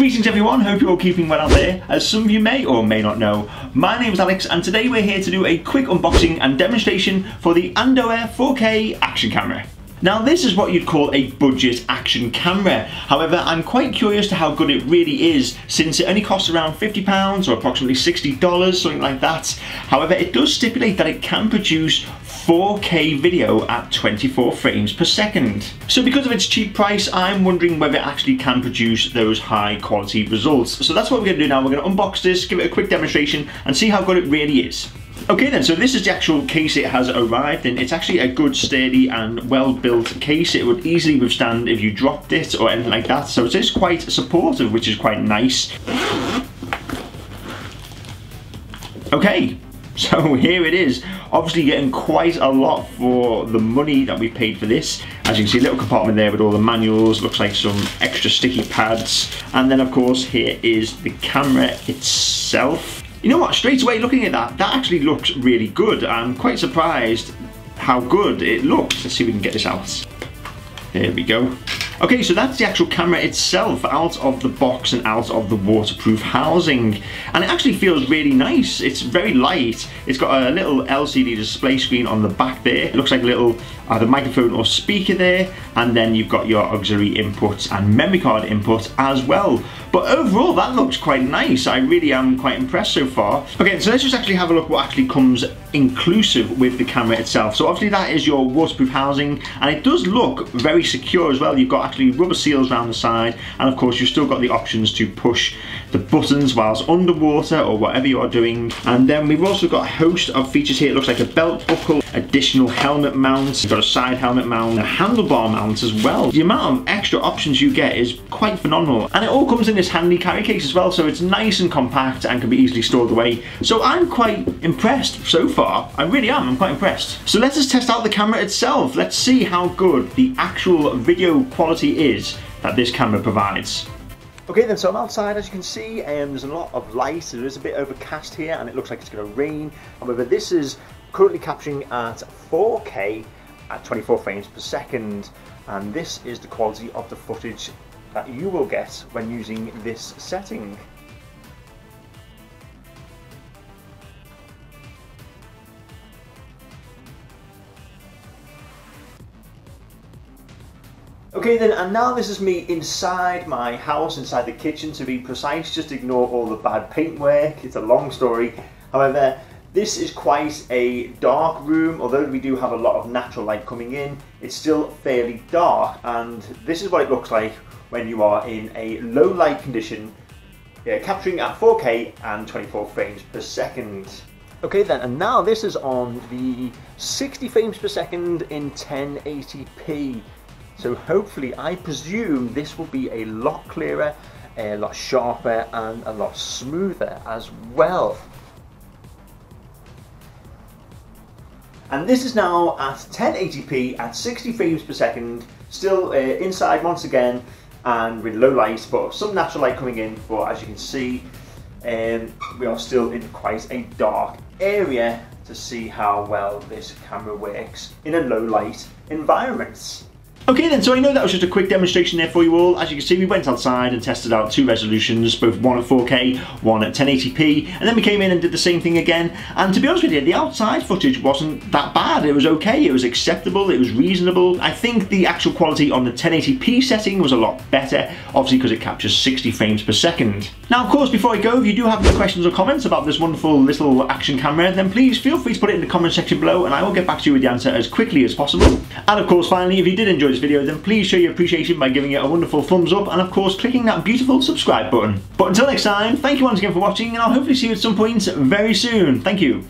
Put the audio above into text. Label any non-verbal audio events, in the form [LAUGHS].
Greetings everyone, hope you're all keeping well out there. As some of you may or may not know, my name is Alex and today we're here to do a quick unboxing and demonstration for the Andoer 4K action camera. Now this is what you'd call a budget action camera. However, I'm quite curious to how good it really is since it only costs around £50 or approximately $60, something like that. However, it does stipulate that it can produce 4K video at 24 frames per second. So because of its cheap price, I'm wondering whether it actually can produce those high quality results. So that's what we're gonna do now. We're gonna unbox this, give it a quick demonstration and see how good it really is. Okay then, so this is the actual case it has arrived in. It's actually a good, sturdy and well-built case. It would easily withstand if you dropped it or anything like that. So it is quite supportive, which is quite nice. Okay, [LAUGHS] so here it is. Obviously getting quite a lot for the money that we paid for this. As you can see, little compartment there with all the manuals, looks like some extra sticky pads. And then of course, here is the camera itself. You know what, straight away looking at that, that actually looks really good. I'm quite surprised how good it looks. Let's see if we can get this out. There we go. Okay, so that's the actual camera itself out of the box and out of the waterproof housing. And it actually feels really nice. It's very light. It's got a little LCD display screen on the back there. It looks like a little either microphone or speaker there. And then you've got your auxiliary inputs and memory card input as well. But overall, that looks quite nice. I really am quite impressed so far. Okay, so let's just actually have a look what actually comes inclusive with the camera itself. So obviously that is your waterproof housing and it does look very secure as well. You've got actually rubber seals around the side and of course you've still got the options to push the buttons whilst underwater or whatever you are doing. And then we've also got a host of features here. It looks like a belt buckle, additional helmet mount, you've got a side helmet mount, a handlebar mount as well. The amount of extra options you get is quite phenomenal. And it all comes in this handy carry case as well, so it's nice and compact and can be easily stored away. So I'm quite impressed so far. I really am, I'm quite impressed. So let us test out the camera itself. Let's see how good the actual video quality is that this camera provides. Okay then, so I'm outside as you can see and there's a lot of light, it is a bit overcast here and it looks like it's going to rain. However, this is currently capturing at 4K at 24 frames per second and this is the quality of the footage that you will get when using this setting. Okay then, and now this is me inside my house, inside the kitchen to be precise, just ignore all the bad paintwork, it's a long story. However, this is quite a dark room, although we do have a lot of natural light coming in, it's still fairly dark and this is what it looks like when you are in a low light condition, yeah, capturing at 4K and 24 frames per second. Okay then, and now this is on the 60 frames per second in 1080p. So hopefully, I presume this will be a lot clearer, a lot sharper and a lot smoother as well. And this is now at 1080p at 60 frames per second, still uh, inside once again and with low light, but some natural light coming in, but as you can see, um, we are still in quite a dark area to see how well this camera works in a low light environment. Okay then, so I know that was just a quick demonstration there for you all. As you can see, we went outside and tested out two resolutions, both one at 4K, one at 1080p, and then we came in and did the same thing again. And to be honest with you, the outside footage wasn't that bad. It was okay, it was acceptable, it was reasonable. I think the actual quality on the 1080p setting was a lot better, obviously because it captures 60 frames per second. Now, of course, before I go, if you do have any questions or comments about this wonderful little action camera, then please feel free to put it in the comment section below and I will get back to you with the answer as quickly as possible. And of course, finally, if you did enjoy video, then please show your appreciation by giving it a wonderful thumbs up and of course clicking that beautiful subscribe button. But until next time, thank you once again for watching and I'll hopefully see you at some point very soon. Thank you.